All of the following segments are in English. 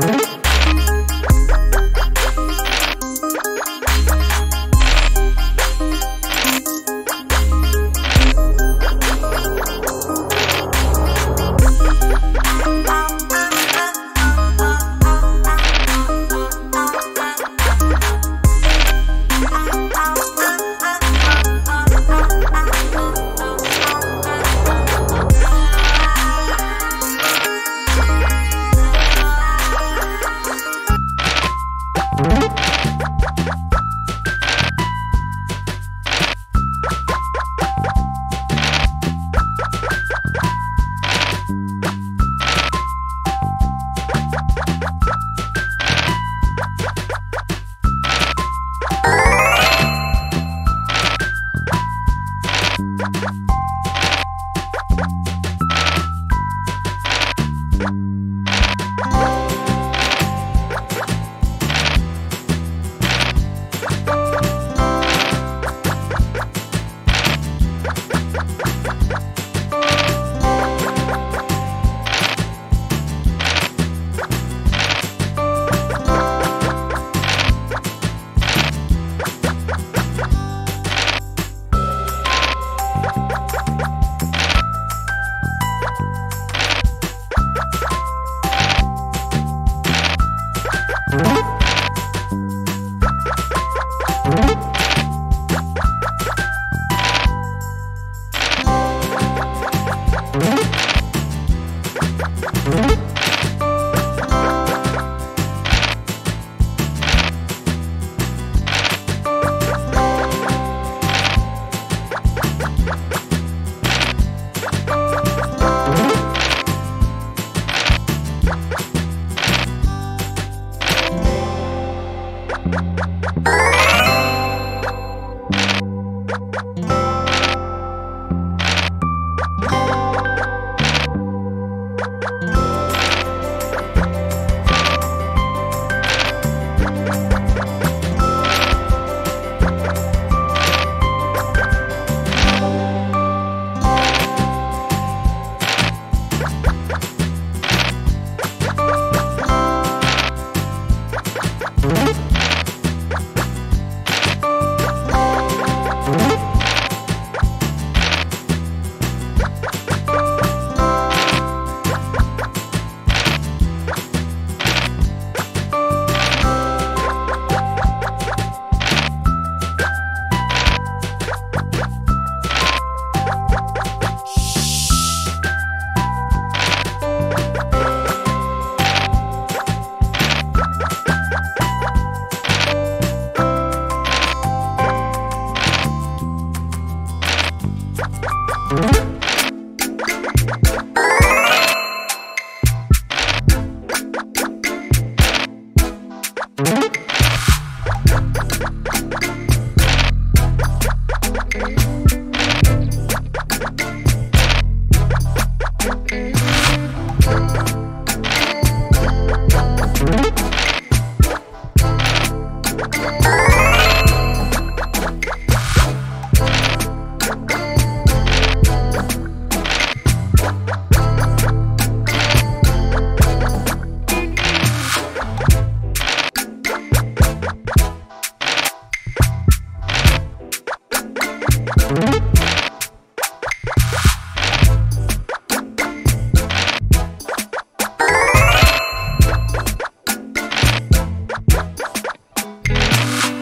Mm-hmm.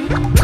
you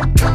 Bye.